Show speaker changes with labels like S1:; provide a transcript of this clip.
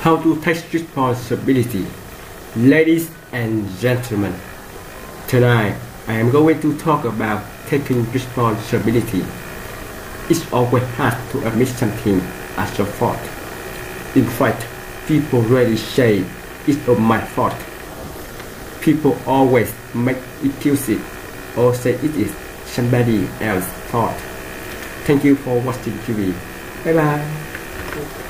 S1: how to take responsibility. Ladies and gentlemen, tonight I am going to talk about taking responsibility. It's always hard to admit something as a fault. In fact, people rarely say it's not my fault. People always make excuses or say it is somebody else's fault. Thank you for watching TV. Bye bye.